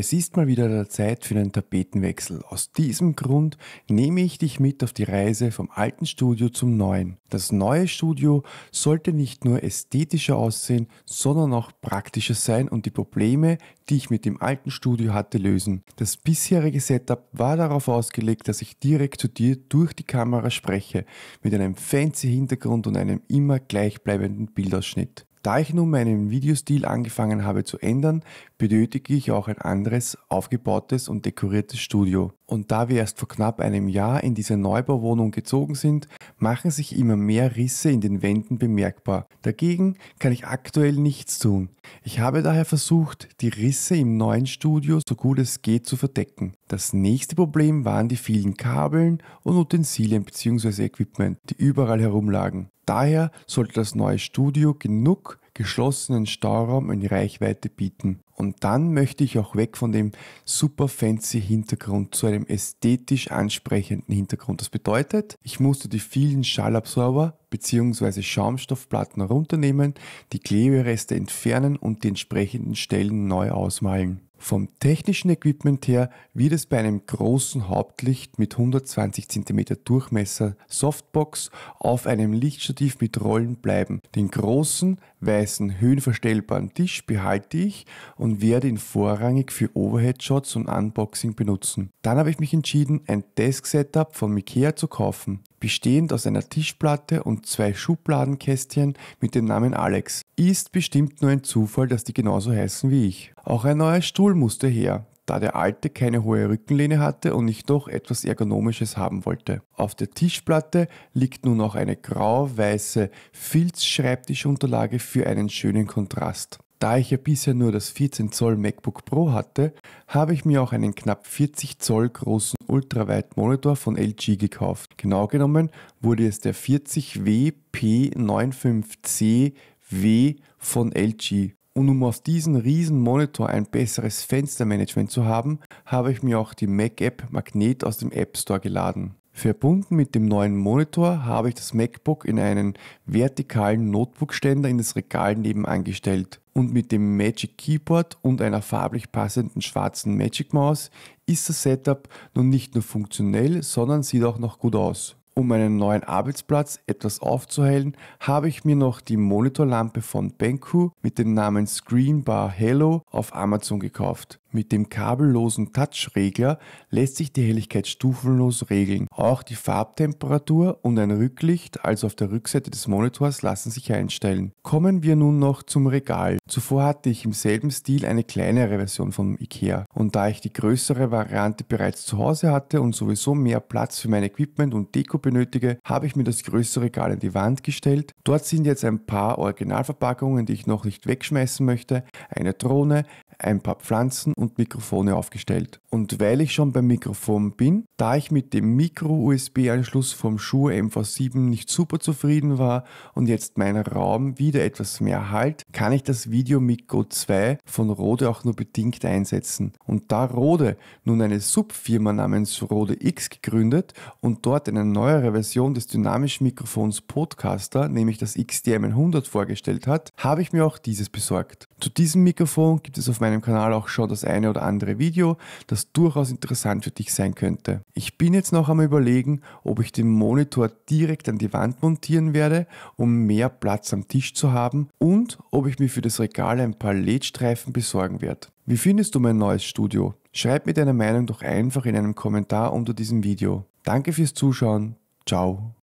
Es ist mal wieder der Zeit für einen Tapetenwechsel. Aus diesem Grund nehme ich dich mit auf die Reise vom alten Studio zum neuen. Das neue Studio sollte nicht nur ästhetischer aussehen, sondern auch praktischer sein und die Probleme, die ich mit dem alten Studio hatte, lösen. Das bisherige Setup war darauf ausgelegt, dass ich direkt zu dir durch die Kamera spreche, mit einem fancy Hintergrund und einem immer gleichbleibenden Bildausschnitt. Da ich nun meinen Videostil angefangen habe zu ändern, benötige ich auch ein anderes, aufgebautes und dekoriertes Studio. Und da wir erst vor knapp einem Jahr in diese Neubauwohnung gezogen sind, machen sich immer mehr Risse in den Wänden bemerkbar. Dagegen kann ich aktuell nichts tun. Ich habe daher versucht, die Risse im neuen Studio so gut es geht zu verdecken. Das nächste Problem waren die vielen Kabeln und Utensilien bzw. Equipment, die überall herumlagen. Daher sollte das neue Studio genug geschlossenen Stauraum in Reichweite bieten. Und dann möchte ich auch weg von dem super fancy Hintergrund zu einem ästhetisch ansprechenden Hintergrund. Das bedeutet, ich musste die vielen Schallabsorber bzw. Schaumstoffplatten runternehmen, die Klebereste entfernen und die entsprechenden Stellen neu ausmalen. Vom technischen Equipment her wird es bei einem großen Hauptlicht mit 120 cm Durchmesser Softbox auf einem Lichtstativ mit Rollen bleiben. Den großen weißen höhenverstellbaren Tisch behalte ich und werde ihn vorrangig für Overhead-Shots und Unboxing benutzen. Dann habe ich mich entschieden, ein Desk-Setup von Ikea zu kaufen bestehend aus einer Tischplatte und zwei Schubladenkästchen mit dem Namen Alex. Ist bestimmt nur ein Zufall, dass die genauso heißen wie ich. Auch ein neuer Stuhl musste her, da der alte keine hohe Rückenlehne hatte und ich doch etwas Ergonomisches haben wollte. Auf der Tischplatte liegt nun auch eine grau-weiße Filzschreibtischunterlage für einen schönen Kontrast. Da ich ja bisher nur das 14 Zoll MacBook Pro hatte, habe ich mir auch einen knapp 40 Zoll großen Ultrawide-Monitor von LG gekauft. Genau genommen wurde es der 40W P95C-W von LG. Und um auf diesen riesen Monitor ein besseres Fenstermanagement zu haben, habe ich mir auch die Mac App Magnet aus dem App Store geladen. Verbunden mit dem neuen Monitor habe ich das MacBook in einen vertikalen Notebook-Ständer in das Regal nebenan gestellt. Und mit dem Magic Keyboard und einer farblich passenden schwarzen Magic Maus ist das Setup nun nicht nur funktionell, sondern sieht auch noch gut aus. Um meinen neuen Arbeitsplatz etwas aufzuhellen, habe ich mir noch die Monitorlampe von Benku mit dem Namen Screenbar Hello auf Amazon gekauft. Mit dem kabellosen Touch-Regler lässt sich die Helligkeit stufenlos regeln. Auch die Farbtemperatur und ein Rücklicht, also auf der Rückseite des Monitors, lassen sich einstellen. Kommen wir nun noch zum Regal. Zuvor hatte ich im selben Stil eine kleinere Version von IKEA. Und da ich die größere Variante bereits zu Hause hatte und sowieso mehr Platz für mein Equipment und Deko benötige, habe ich mir das größere Regal in die Wand gestellt. Dort sind jetzt ein paar Originalverpackungen, die ich noch nicht wegschmeißen möchte, eine Drohne, ein paar Pflanzen und Mikrofone aufgestellt. Und weil ich schon beim Mikrofon bin, da ich mit dem Micro-USB-Anschluss vom Shure MV7 nicht super zufrieden war und jetzt mein Raum wieder etwas mehr halt, kann ich das Video Micro 2 von Rode auch nur bedingt einsetzen. Und da Rode nun eine Subfirma namens Rode X gegründet und dort eine neuere Version des dynamischen Mikrofons Podcaster, nämlich das XDM100 vorgestellt hat, habe ich mir auch dieses besorgt. Zu diesem Mikrofon gibt es auf meinem Kanal auch schon das eine oder andere Video, das durchaus interessant für dich sein könnte. Ich bin jetzt noch am überlegen, ob ich den Monitor direkt an die Wand montieren werde, um mehr Platz am Tisch zu haben und ob ich mir für das Regal ein paar LED-Streifen besorgen werde. Wie findest du mein neues Studio? Schreib mir deine Meinung doch einfach in einem Kommentar unter diesem Video. Danke fürs Zuschauen. Ciao.